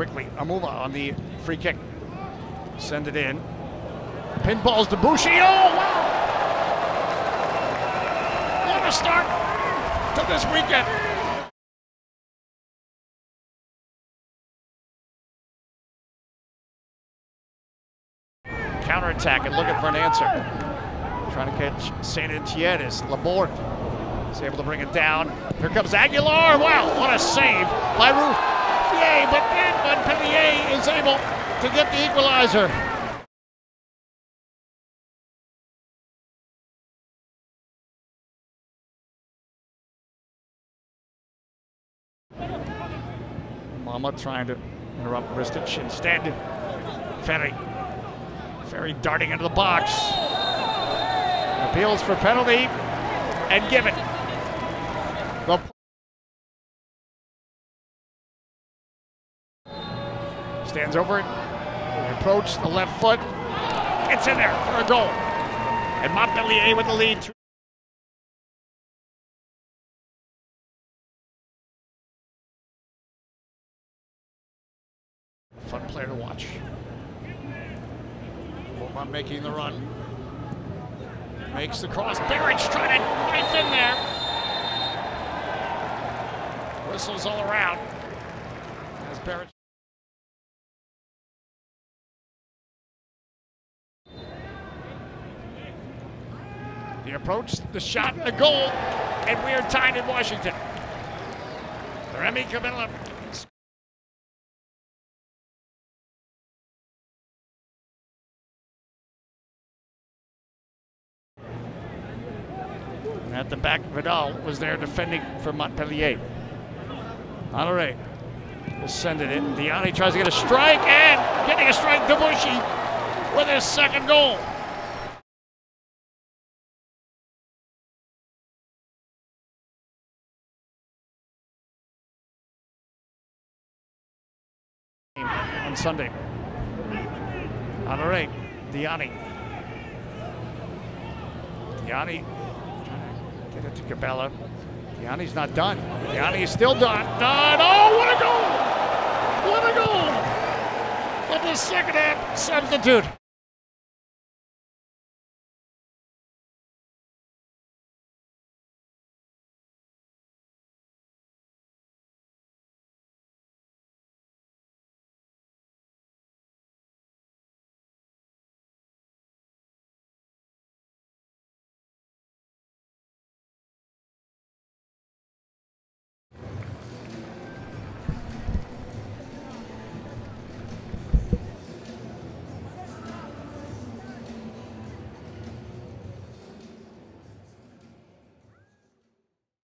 quickly. Hamouma on the free kick. Send it in. Pinballs to Bushi. Oh, wow! What a start to this weekend. Counterattack and looking for an answer. Trying to catch St. Etienne's. Laborde is able to bring it down. Here comes Aguilar. Wow, what a save by Ruffier. But then Montpellier is able to get the equalizer. Mama trying to interrupt Ristic. Instead, Ferri. Ferri darting into the box. Appeals for penalty and give Stands over it. Approach the left foot. It's in there for a goal. And Montpellier with the lead. Fun player to watch. Beaumont making the run. Makes the cross. Barrage trying to knife in there. Whistles all around. As Barrage. The approach, the shot, the goal, and we are tied in Washington. Remy Cabella And at the back, Vidal was there defending for Montpellier. Honorat will send it in. Diony tries to get a strike and getting a strike. Debuchy with his second goal. On Sunday. Honorat, Diony. Diony Get it to Cabella. Gianni's not done. Gianni is still done. Done. Oh, what a goal! What a goal! For the second half substitute.